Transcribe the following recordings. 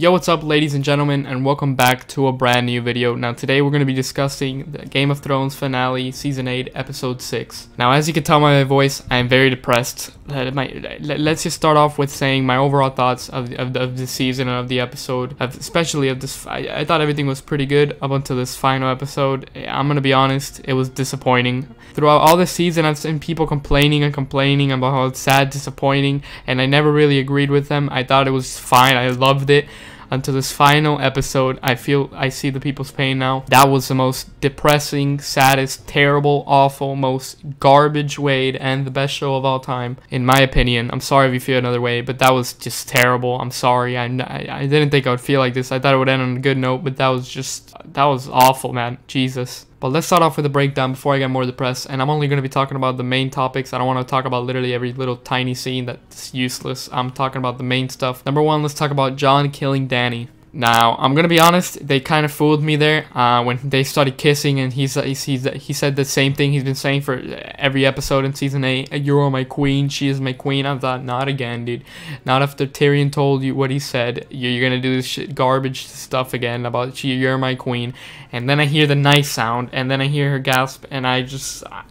Yo, what's up ladies and gentlemen and welcome back to a brand new video. Now today we're going to be discussing the Game of Thrones finale season 8 episode 6. Now as you can tell by my voice, I am very depressed. Let's just start off with saying my overall thoughts of, of, of the season and of the episode, especially of this. I, I thought everything was pretty good up until this final episode. Eh, I'm going to be honest, it was disappointing. Throughout all the season I've seen people complaining and complaining about how it's sad, disappointing, and I never really agreed with them. I thought it was fine, I loved it until this final episode. I feel I see the people's pain now. That was the most depressing, saddest, terrible, awful, most garbage way to end the best show of all time, in my opinion. I'm sorry if you feel another way, but that was just terrible. I'm sorry. I, I, I didn't think I would feel like this. I thought it would end on a good note, but that was just, that was awful, man. Jesus. But let's start off with a breakdown before I get more depressed. And I'm only going to be talking about the main topics. I don't want to talk about literally every little tiny scene that's useless. I'm talking about the main stuff. Number one, let's talk about Jon killing Dany. Now, I'm gonna be honest, they kind of fooled me there uh, when they started kissing, and he's, he's, he's, he said the same thing he's been saying for every episode in season 8 You're my queen, she is my queen. I thought, not again, dude. Not after Tyrion told you what he said. You're, gonna do this shit, garbage stuff again about she, you're my queen. And then I hear the nice sound, and then I hear her gasp, and I just. I,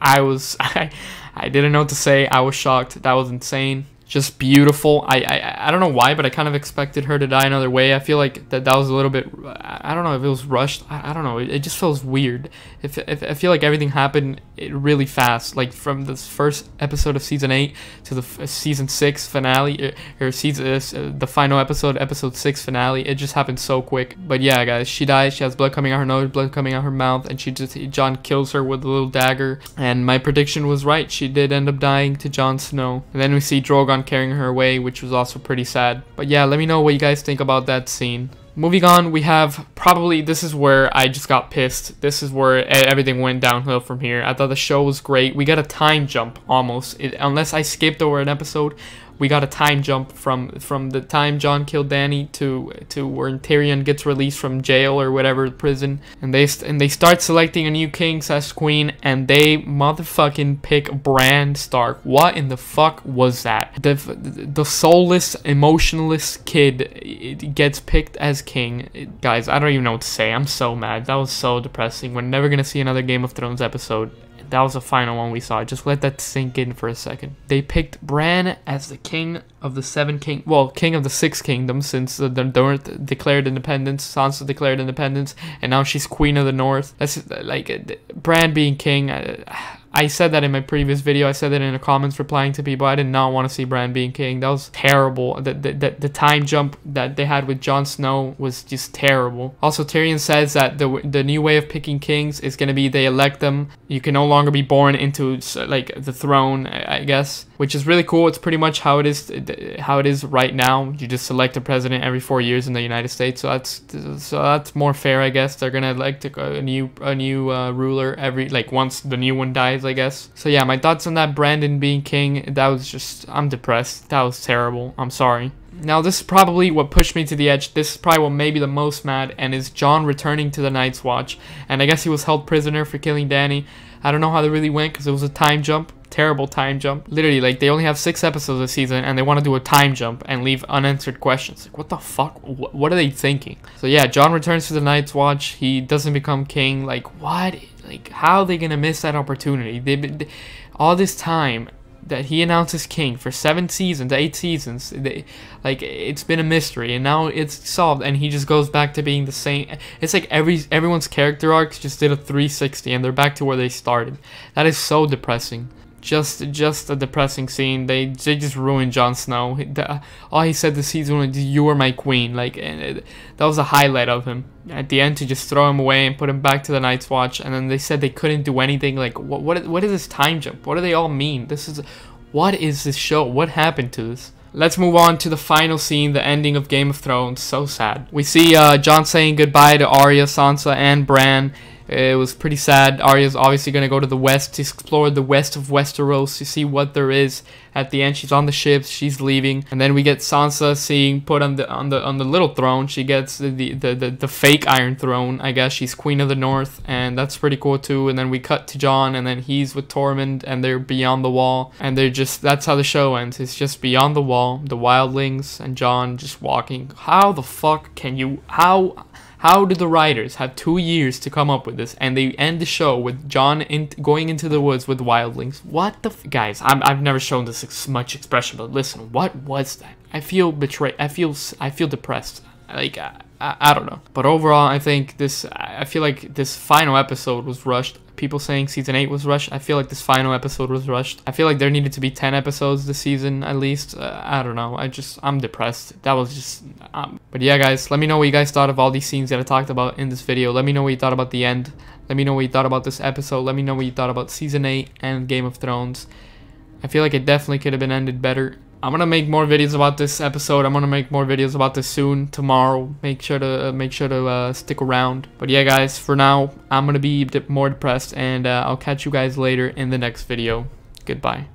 I was. I, I didn't know what to say. I was shocked. That was insane just beautiful. I, I I don't know why, but I kind of expected her to die another way. I feel like that that was a little bit. I don't know if it was rushed. I, I don't know. It, it, just feels weird. If, if I feel like everything happened really fast, like from the first episode of season eight to the uh, season six finale, or, or season uh, uh, the final episode, episode six finale. It just happened so quick. But yeah, guys, she dies. She has blood coming out her nose, blood coming out her mouth, and she just Jon kills her with a little dagger. And my prediction was right. She did end up dying to Jon Snow. And then we see Drogon carrying her away, which was also pretty sad. But yeah, let me know what you guys think about that scene. Moving on, we have probably, this is where I just got pissed. This is where everything went downhill from here. I thought the show was great. We got a time jump, almost. It, unless I skipped over an episode, we got a time jump from from the time Jon killed Dany to to where Tyrion gets released from jail or whatever prison, and they and they start selecting a new king as queen, and they motherfucking pick Bran Stark. What in the fuck was that? The the soulless, emotionless kid gets picked as king. Guys, I don't even know what to say. I'm so mad. That was so depressing. We're never gonna see another Game of Thrones episode that was the final one we saw. Just let that sink in for a second. They picked Bran as the king of the seven king, well, king of the six kingdoms since the, the North declared independence. Sansa declared independence, and now she's queen of the North. That's like Bran being king. Uh, I said that in my previous video. I said that in the comments replying to people. I did not want to see Bran being king. That was terrible. The, the, the, the time jump that they had with Jon Snow was just terrible. Also, Tyrion says that the, the new way of picking kings is going to be they elect them. You can no longer be born into like the throne, I guess, which is really cool. It's pretty much how it is how it is right now. You just select a president every four years in the United States. So that's so that's more fair, I guess. They're to elect a new a new uh, ruler every like once the new one dies I guess. So yeah, my thoughts on that Brandon being king, that was just, I'm depressed. That was terrible. I'm sorry. Now this is probably what pushed me to the edge. This is probably what made me the most mad and is Jon returning to the Night's Watch. And I guess he was held prisoner for killing Dany. I don't know how that really went because it was a time jump. Terrible time jump. Literally, like, they only have six episodes this season and they want to do a time jump and leave unanswered questions. Like, what the fuck? What are they thinking? So yeah, Jon returns to the Night's Watch. He doesn't become king. Like, what? Like, how are they gonna miss that opportunity? They've been all this time that he announces king for seven seasons, eight seasons. They, like it's been a mystery, and now it's solved, and he just goes back to being the same. It's like every everyone's character arcs just did a 360, and they're back to where they started. That is so depressing just just a depressing scene. They they just ruined Jon Snow. The, all he said this season was "You were my queen." Like it, that was a highlight of him. At the end, to just throw him away and put him back to the Night's Watch, and then they said they couldn't do anything. Like what what what is this time jump? What do they all mean? This is what is this show? What happened to this? Let's move on to the final scene, the ending of Game of Thrones. So sad. We see uh, Jon saying goodbye to Arya, Sansa, and Bran It was pretty sad. Arya's obviously gonna go to the west to explore the west of Westeros to see what there is. At the end, she's on the ship. She's leaving, and then we get Sansa seeing put on the on the on the little throne. She gets the the, the, the, the fake Iron Throne. I guess she's Queen of the North, and that's pretty cool too. And then we cut to Jon, and then he's with Tormund, and they're beyond the wall, and they're just that's how the show ends. It's just beyond the wall, the wildlings and Jon just walking. How the fuck can you how how did the writers have two years to come up with this, and they end the show with Jon in, going into the woods with wildlings? What the guys? I'm, I've never shown this ex- much expression, but listen, what was that? I feel betrayed. I feel I feel depressed. Like I, I, I don't know. But overall, I think this. I feel like this final episode was rushed. People saying season eight was rushed. I feel like this final episode was rushed. I feel like there needed to be ten episodes this season at least. Uh, I don't know. I just I'm depressed. That was just. Um, but yeah, guys, let me know what you guys thought of all these scenes that I talked about in this video. Let me know what you thought about the end. Let me know what you thought about this episode. Let me know what you thought about season eight and Game of Thrones. I feel like it definitely could have been ended better. I'm gonna make more videos about this episode. I'm gonna make more videos about this soon tomorrow. Make sure to uh, make sure to uh, stick around. But yeah, guys, for now I'm gonna be de more depressed, and uh, I'll catch you guys later in the next video. Goodbye.